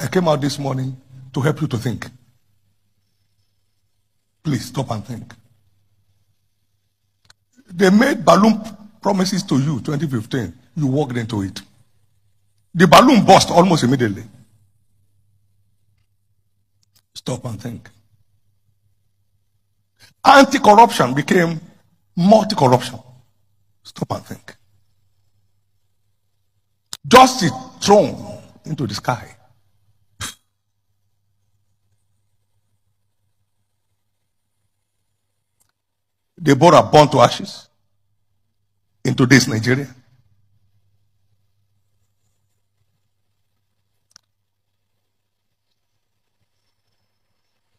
I came out this morning to help you to think. Please stop and think. They made balloon promises to you 2015. You walked into it. The balloon burst almost immediately. Stop and think. Anti corruption became multi corruption. Stop and think. Justice thrown into the sky. Deborah burned to ashes in today's Nigeria.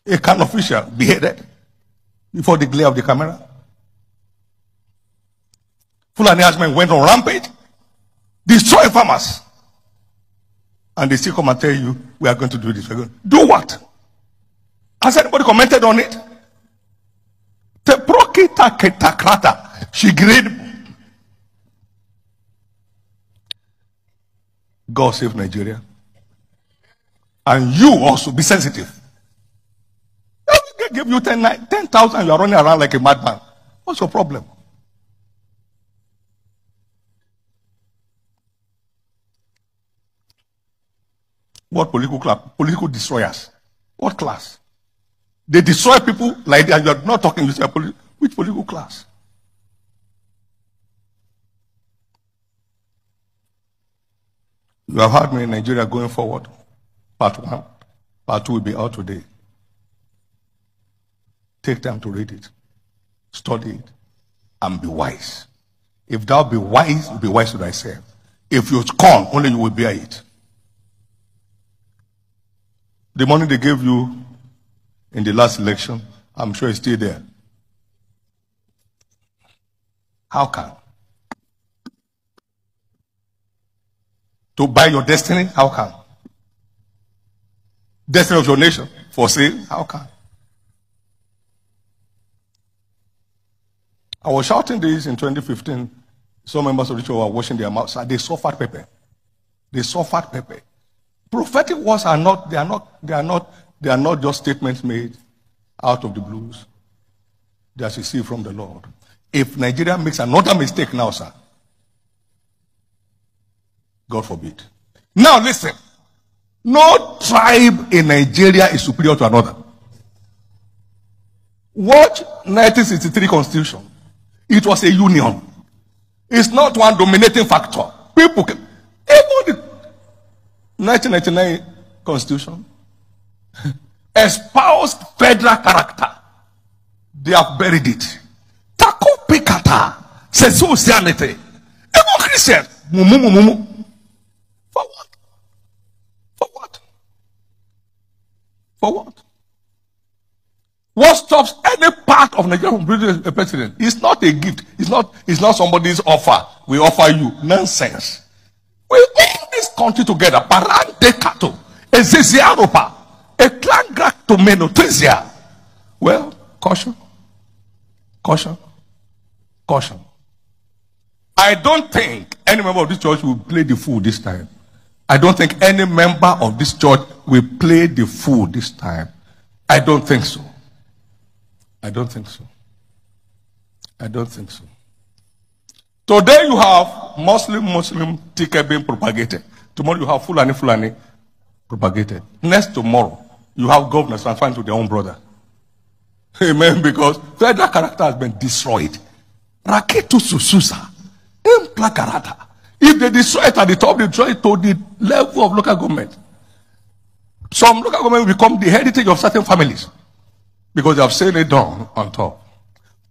A can official beheaded before the glare of the camera. Fulani Asmen went on rampage, destroy farmers. And they still come and tell you, we are going to do this. We're going do what? Has anybody commented on it? Ketakrata. She grade. God save Nigeria. And you also be sensitive. They give you 10,000, 10, you are running around like a madman. What's your problem? What political class? Political destroyers. What class? They destroy people like that. You are not talking to politi- which political class? You have heard me in Nigeria going forward. Part one. Part two will be out today. Take time to read it, study it, and be wise. If thou be wise, be wise to thyself. If you scorn, only you will bear it. The money they gave you in the last election, I'm sure it's still there. How can? To buy your destiny? How can? Destiny of your nation for sale? How can? I was shouting this in 2015. Some members of the church were washing their mouths. Ah, they suffered pepper. They suffered pepper. Prophetic words are not, they are not, they are not, they are not just statements made out of the blues. They are received from the Lord. If Nigeria makes another mistake now, sir, God forbid. Now listen. No tribe in Nigeria is superior to another. Watch 1963 constitution. It was a union. It's not one dominating factor. People, can, even the 1999 constitution espoused federal character. They have buried it. Tako pikata says sociality. Even Christian. Mumu mumu. For what? For what? For what? What stops any part of Nigeria from producing a president? It's not a gift. It's not, it's not somebody's offer. We offer you. Nonsense. We own this country together. Parante kato. Ezezia ropa. Eklangra to menotezia. Well, caution. Caution. Caution. I don't think any member of this church will play the fool this time. I don't think any member of this church will play the fool this time. I don't think so. I don't think so. I don't think so. Today you have Muslim Muslim ticket being propagated. Tomorrow you have Fulani Fulani propagated. Next tomorrow you have governors transferring to their own brother. Amen. Because federal character has been destroyed. Raketu Sususa. Implacarata. If they destroy it at the top, they destroy it to the level of local government. Some local government will become the heritage of certain families. Because they have said it down on top.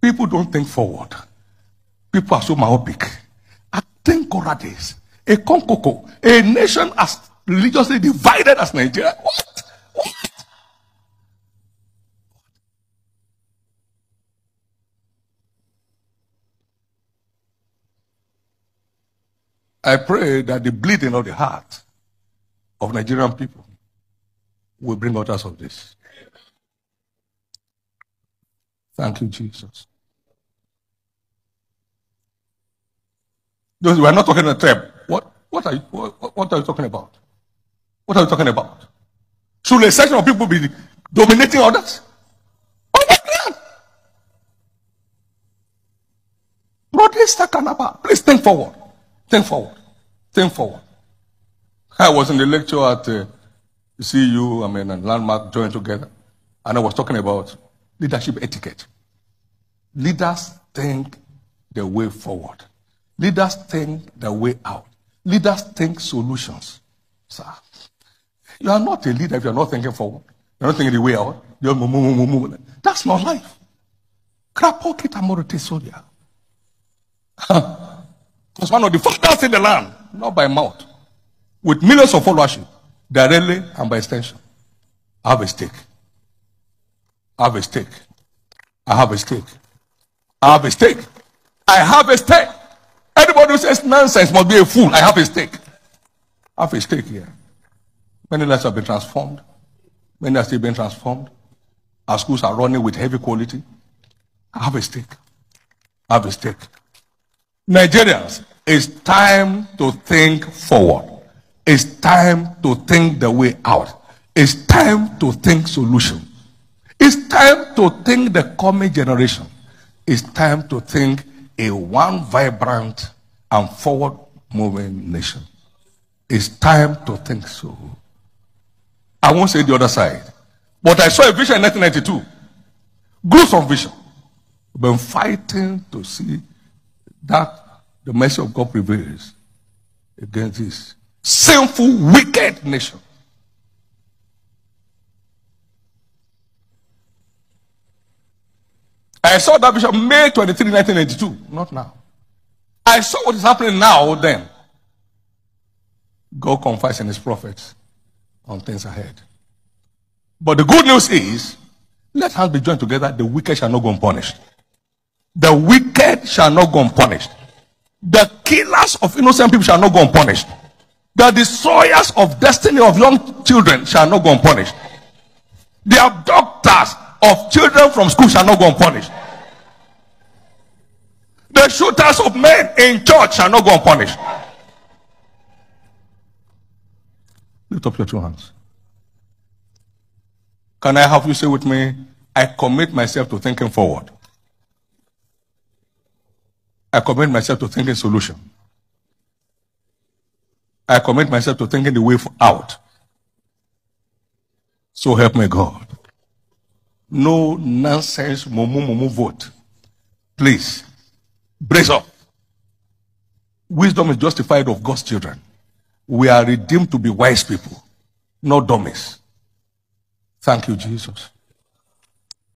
People don't think forward. People are so myopic. I think Corades, a Konkoko, a nation as religiously divided as Nigeria. What? I pray that the bleeding of the heart of Nigerian people will bring out us of this. Thank you, Jesus. Those we are not talking about tribe. What what are you what, what are you talking about? What are you talking about? Should a section of people be dominating others? Stakanaba, please think forward. Think forward. Think forward. I was in the lecture at uh, CU, I mean, and Landmark joined together, and I was talking about leadership etiquette. Leaders think the way forward. Leaders think the way out. Leaders think solutions. Sir, you are not a leader if you are not thinking forward. You're not thinking the way out. You're That's not life. Krapokita Morotesolia. was one of the founders in the land, not by mouth, with millions of followership, directly and by extension. I have a stake. I have a stake. I have a stake. I have a stake. I have a stake. Anybody who says nonsense must be a fool. I have a stake. I have a stake here. Many lives have been transformed. Many are still being transformed. Our schools are running with heavy quality. I have a stake. I have a stake. Nigerians, it's time to think forward. It's time to think the way out. It's time to think solution. It's time to think the coming generation. It's time to think a one vibrant and forward moving nation. It's time to think so. I won't say the other side. But I saw a vision in 1992. Gruesome vision. Been fighting to see that the mercy of God prevails against this sinful, wicked nation. I saw that vision May 23, 1992, not now. I saw what is happening now then. God confides in his prophets on things ahead. But the good news is, let hands be joined together, the wicked shall not go unpunished. The wicked shall not go unpunished. The killers of innocent people shall not go unpunished. The destroyers of destiny of young children shall not go unpunished. The abductors of children from school shall not go unpunished. The shooters of men in church shall not go unpunished. Lift up your two hands. Can I have you say with me, I commit myself to thinking forward? I commit myself to thinking solution. I commit myself to thinking the way out. So help me God. No nonsense mumu mumu vote. Please, brace up. Wisdom is justified of God's children. We are redeemed to be wise people, not dummies. Thank you, Jesus.